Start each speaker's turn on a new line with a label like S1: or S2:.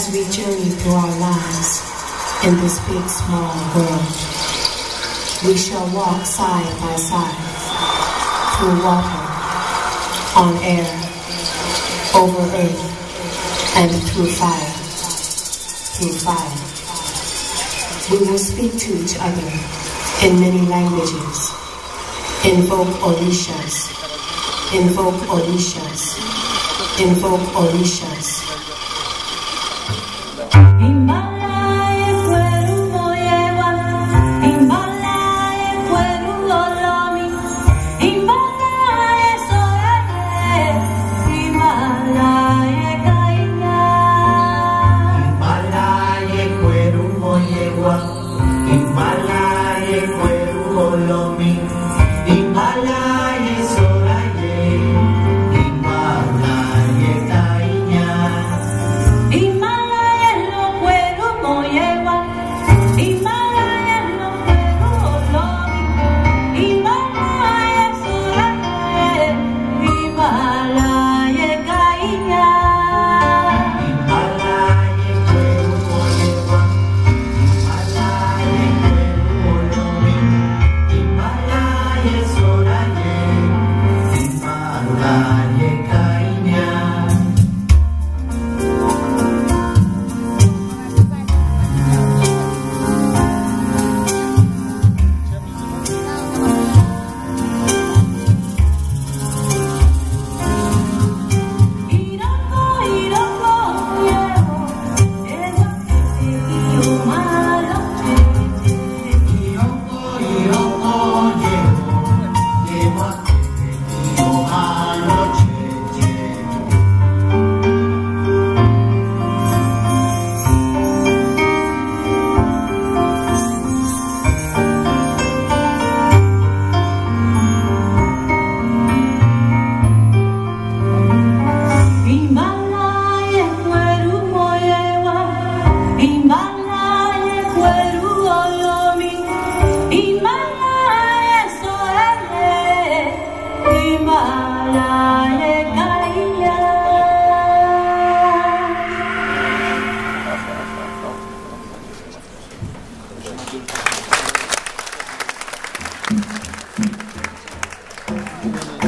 S1: as we journey through our lives in this big, small world. We shall walk side by side through water, on air, over earth, and through fire, through fire. We will speak to each other in many languages, invoke Orishas, invoke Orishas, invoke Orishas.
S2: con.
S3: Thank